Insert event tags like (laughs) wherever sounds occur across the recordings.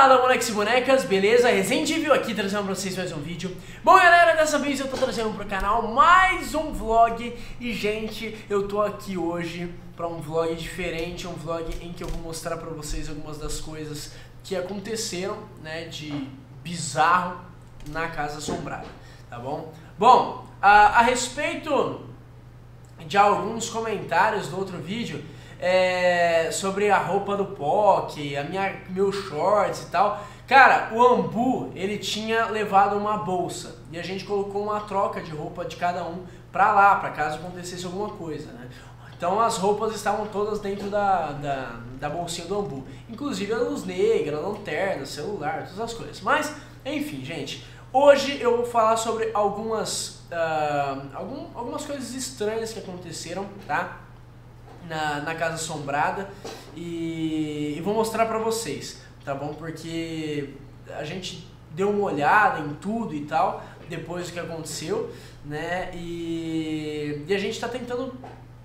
Fala moleques e bonecas, beleza? Resident Evil aqui trazendo pra vocês mais um vídeo Bom galera, dessa vez eu tô trazendo pro canal mais um vlog E gente, eu tô aqui hoje pra um vlog diferente Um vlog em que eu vou mostrar pra vocês algumas das coisas que aconteceram né, De bizarro na Casa Assombrada, tá bom? Bom, a, a respeito de alguns comentários do outro vídeo é, sobre a roupa do POC, a minha, meu shorts e tal. Cara, o Ambu, ele tinha levado uma bolsa e a gente colocou uma troca de roupa de cada um pra lá, pra caso acontecesse alguma coisa, né? Então as roupas estavam todas dentro da, da, da bolsinha do Ambu. Inclusive a luz negra, a lanterna, celular, todas as coisas. Mas, enfim, gente. Hoje eu vou falar sobre algumas, uh, algum, algumas coisas estranhas que aconteceram, tá? Na, na Casa Assombrada e, e vou mostrar pra vocês, tá bom? Porque a gente deu uma olhada em tudo e tal, depois do que aconteceu, né? E, e a gente está tentando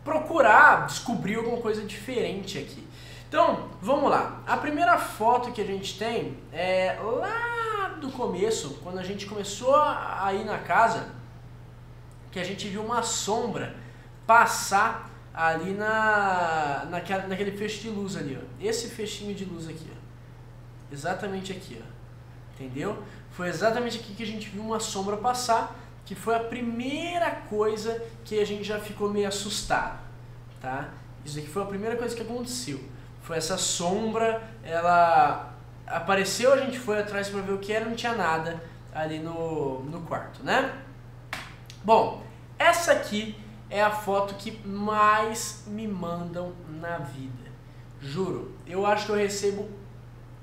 procurar descobrir alguma coisa diferente aqui. Então, vamos lá. A primeira foto que a gente tem é lá do começo, quando a gente começou a ir na casa, que a gente viu uma sombra passar ali na, naquela, naquele feixe de luz ali, ó. Esse fechinho de luz aqui, ó. Exatamente aqui, ó. Entendeu? Foi exatamente aqui que a gente viu uma sombra passar, que foi a primeira coisa que a gente já ficou meio assustado, tá? Isso aqui foi a primeira coisa que aconteceu. Foi essa sombra, ela apareceu, a gente foi atrás para ver o que era, não tinha nada ali no, no quarto, né? Bom, essa aqui é a foto que mais me mandam na vida. Juro, eu acho que eu recebo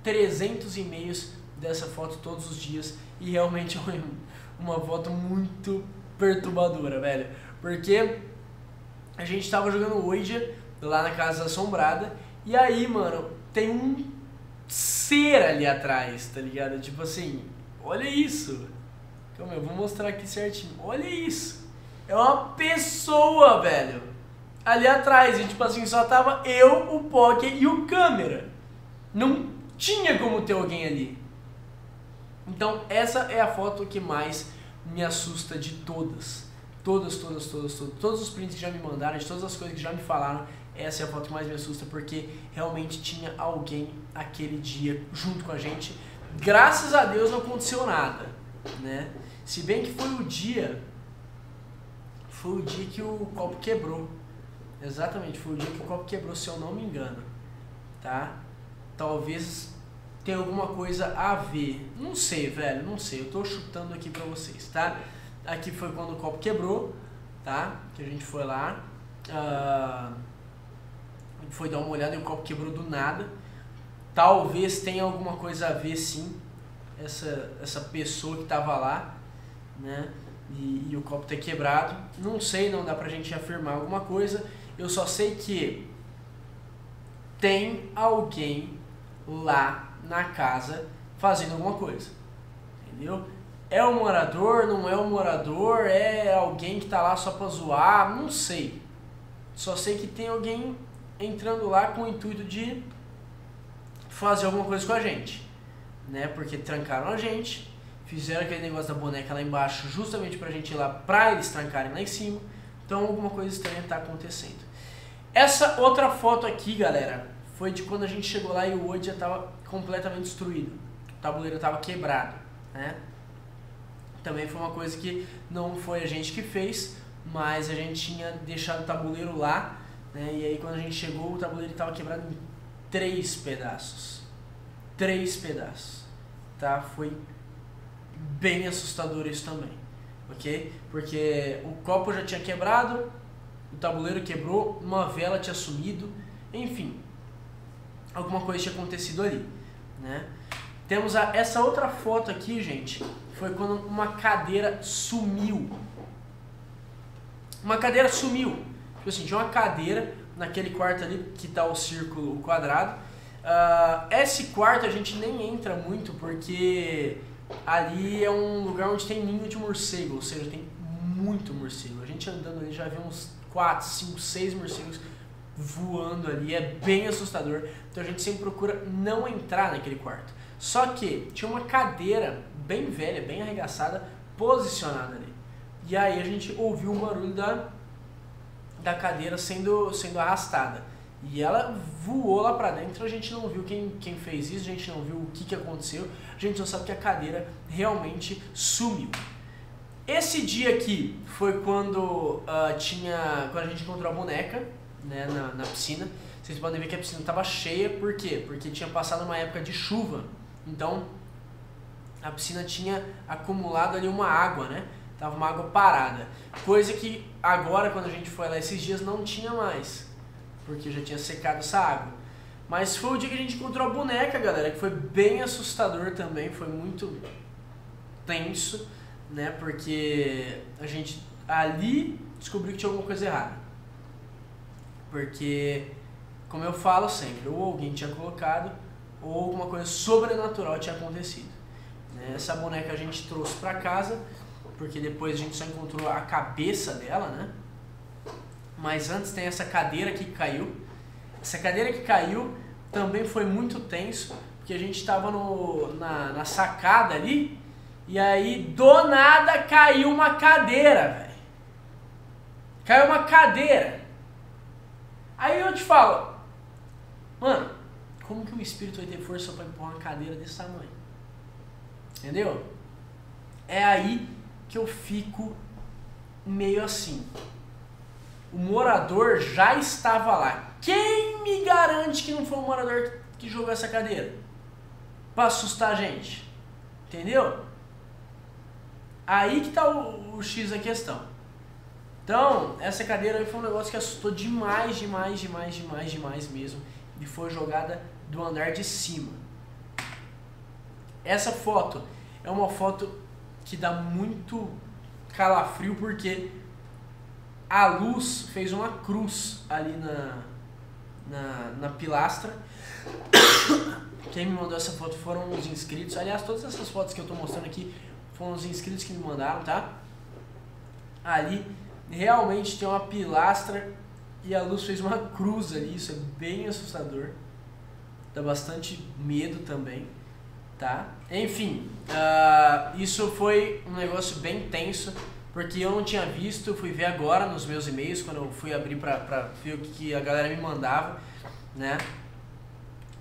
300 e-mails dessa foto todos os dias e realmente (laughs) é uma foto muito perturbadora, velho. Porque a gente tava jogando Ouija lá na Casa Assombrada e aí, mano, tem um ser ali atrás, tá ligado? Tipo assim, olha isso. Calma, eu vou mostrar aqui certinho. Olha isso. É uma pessoa, velho. Ali atrás. E tipo assim, só tava eu, o Poké e o câmera. Não tinha como ter alguém ali. Então essa é a foto que mais me assusta de todas. Todas, todas, todas, todas. Todos os prints que já me mandaram, de todas as coisas que já me falaram, essa é a foto que mais me assusta porque realmente tinha alguém aquele dia junto com a gente. Graças a Deus não aconteceu nada, né? Se bem que foi o dia foi o dia que o copo quebrou. Exatamente, foi o dia que o copo quebrou, se eu não me engano. Tá? Talvez tenha alguma coisa a ver. Não sei, velho, não sei. Eu tô chutando aqui pra vocês, tá? Aqui foi quando o copo quebrou, tá? Que a gente foi lá. Uh, foi dar uma olhada e o copo quebrou do nada. Talvez tenha alguma coisa a ver, sim. Essa, essa pessoa que tava lá, né? E, e o copo ter quebrado. Não sei, não dá pra gente afirmar alguma coisa. Eu só sei que tem alguém lá na casa fazendo alguma coisa. Entendeu? É um morador, não é um morador, é alguém que tá lá só pra zoar, não sei. Só sei que tem alguém entrando lá com o intuito de fazer alguma coisa com a gente, né? Porque trancaram a gente, Fizeram aquele negócio da boneca lá embaixo justamente pra gente ir lá pra eles trancarem lá em cima. Então alguma coisa estranha tá acontecendo. Essa outra foto aqui, galera, foi de quando a gente chegou lá e o Wood já tava completamente destruído. O tabuleiro tava quebrado, né? Também foi uma coisa que não foi a gente que fez, mas a gente tinha deixado o tabuleiro lá, né? E aí quando a gente chegou, o tabuleiro estava quebrado em três pedaços. Três pedaços, tá? Foi bem assustador isso também, ok? Porque o copo já tinha quebrado, o tabuleiro quebrou, uma vela tinha sumido, enfim, alguma coisa tinha acontecido ali, né? Temos a, essa outra foto aqui, gente, foi quando uma cadeira sumiu. Uma cadeira sumiu. Tipo assim, tinha uma cadeira naquele quarto ali que tá o círculo, quadrado. Uh, esse quarto a gente nem entra muito porque ali é um lugar onde tem ninho de morcego, ou seja, tem muito morcego. A gente andando ali já vê uns 4, 5, 6 morcegos voando ali, é bem assustador. Então a gente sempre procura não entrar naquele quarto. Só que tinha uma cadeira bem velha, bem arregaçada, posicionada ali. E aí a gente ouviu o barulho da, da cadeira sendo, sendo arrastada. E ela voou lá pra dentro, a gente não viu quem, quem fez isso, a gente não viu o que, que aconteceu, a gente só sabe que a cadeira realmente sumiu. Esse dia aqui foi quando uh, tinha. quando a gente encontrou a boneca né, na, na piscina. Vocês podem ver que a piscina estava cheia, por quê? Porque tinha passado uma época de chuva. Então a piscina tinha acumulado ali uma água, né? Tava uma água parada. Coisa que agora, quando a gente foi lá esses dias, não tinha mais. Porque já tinha secado essa água. Mas foi o dia que a gente encontrou a boneca, galera, que foi bem assustador também, foi muito tenso, né? Porque a gente ali descobriu que tinha alguma coisa errada. Porque, como eu falo sempre, ou alguém tinha colocado, ou alguma coisa sobrenatural tinha acontecido. Né? Essa boneca a gente trouxe para casa, porque depois a gente só encontrou a cabeça dela, né? Mas antes tem essa cadeira que caiu. Essa cadeira que caiu também foi muito tenso, porque a gente estava na, na sacada ali, e aí do nada caiu uma cadeira, velho. Caiu uma cadeira. Aí eu te falo, mano, como que o espírito vai ter força para empurrar uma cadeira desse tamanho? Entendeu? É aí que eu fico meio assim. O morador já estava lá. Quem me garante que não foi o morador que jogou essa cadeira? Para assustar a gente. Entendeu? Aí que tá o, o X da questão. Então, essa cadeira aí foi um negócio que assustou demais, demais, demais, demais, demais mesmo. E foi jogada do andar de cima. Essa foto é uma foto que dá muito calafrio porque a luz fez uma cruz ali na, na, na pilastra. Quem me mandou essa foto foram os inscritos. Aliás, todas essas fotos que eu estou mostrando aqui foram os inscritos que me mandaram, tá? Ali realmente tem uma pilastra e a luz fez uma cruz ali. Isso é bem assustador dá bastante medo também, tá? Enfim, uh, isso foi um negócio bem tenso, porque eu não tinha visto, fui ver agora nos meus e-mails, quando eu fui abrir pra ver o que a galera me mandava, né?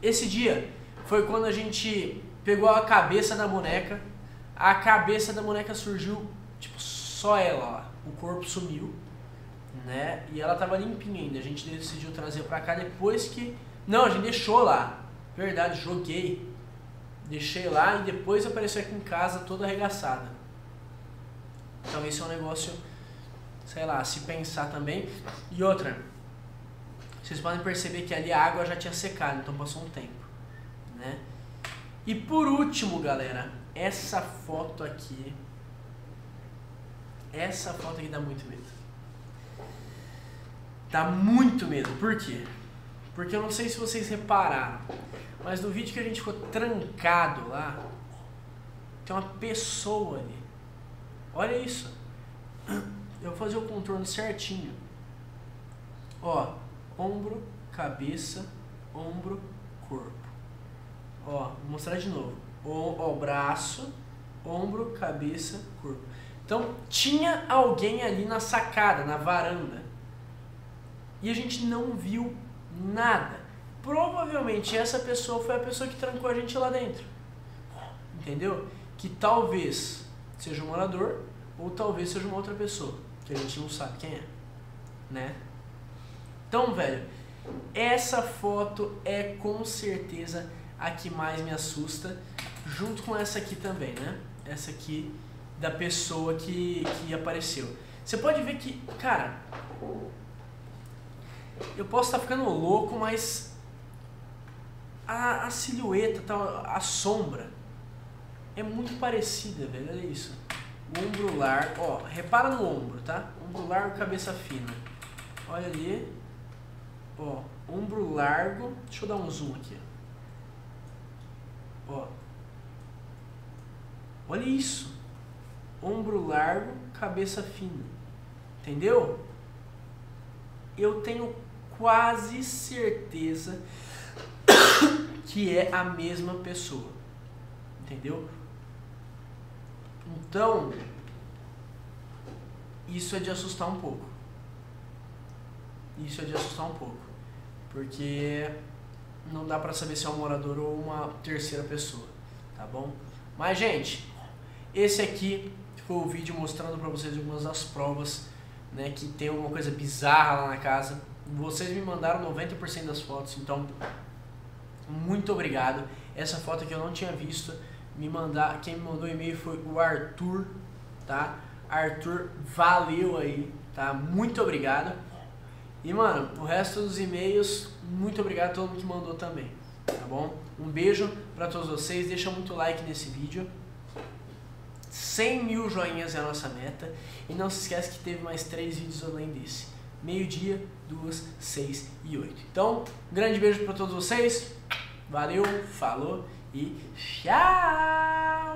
Esse dia foi quando a gente pegou a cabeça da boneca, a cabeça da boneca surgiu, tipo, só ela o corpo sumiu, né? E ela tava limpinha ainda, a gente decidiu trazer pra cá depois que... Não, a gente deixou lá, Verdade, joguei. Deixei lá e depois apareceu aqui em casa toda arregaçada. Então esse é um negócio, sei lá, se pensar também. E outra, vocês podem perceber que ali a água já tinha secado, então passou um tempo, né? E por último, galera, essa foto aqui, essa foto aqui dá muito medo. Dá muito medo. Por quê? Porque eu não sei se vocês repararam, mas no vídeo que a gente ficou trancado lá, tem uma pessoa ali. Olha isso. Eu vou fazer o contorno certinho. Ó, ombro, cabeça, ombro, corpo. Ó, vou mostrar de novo. Ó, ó, braço, ombro, cabeça, corpo. Então, tinha alguém ali na sacada, na varanda. E a gente não viu nada. Provavelmente essa pessoa foi a pessoa que trancou a gente lá dentro. Entendeu? Que talvez seja um morador ou talvez seja uma outra pessoa, que a gente não sabe quem é, né? Então, velho, essa foto é com certeza a que mais me assusta, junto com essa aqui também, né? Essa aqui da pessoa que, que apareceu. Você pode ver que, cara, eu posso estar ficando louco, mas a, a silhueta, tá, a sombra é muito parecida, velho. Olha isso. O ombro largo, ó, repara no ombro, tá? Ombro largo, cabeça fina. Olha ali. Ó, ombro largo. Deixa eu dar um zoom aqui. Ó. Olha isso. Ombro largo, cabeça fina. Entendeu? Eu tenho quase certeza (coughs) que é a mesma pessoa. entendeu? Então, isso é de assustar um pouco. Isso é de assustar um pouco. Porque não dá pra saber se é um morador ou uma terceira pessoa, tá bom? Mas, gente, esse aqui foi o vídeo mostrando pra vocês algumas das provas, né, que tem alguma coisa bizarra lá na casa. Vocês me mandaram 90% das fotos, então muito obrigado. Essa foto que eu não tinha visto, me mandar, quem me mandou e-mail foi o Arthur, tá? Arthur, valeu aí, tá? Muito obrigado. E mano, o resto dos e-mails, muito obrigado a todo mundo que mandou também, tá bom? Um beijo para todos vocês, deixa muito like nesse vídeo. 100 mil joinhas é a nossa meta. E não se esquece que teve mais três vídeos além desse. Meio-dia, duas, seis e oito. Então, um grande beijo para todos vocês. Valeu, falou e tchau!